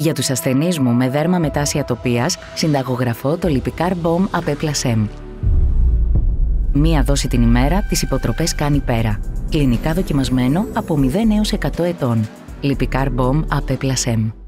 Για τους ασθενείς μου με δέρμα με τάση ατοπίας, συνταγογραφώ το Lipicar Bomb απεπλασεμ. Μία δόση την ημέρα, τις υποτροπές κάνει πέρα. Κλινικά δοκιμασμένο από 0 έως 100 ετών. Lipicar Bomb απεπλασεμ.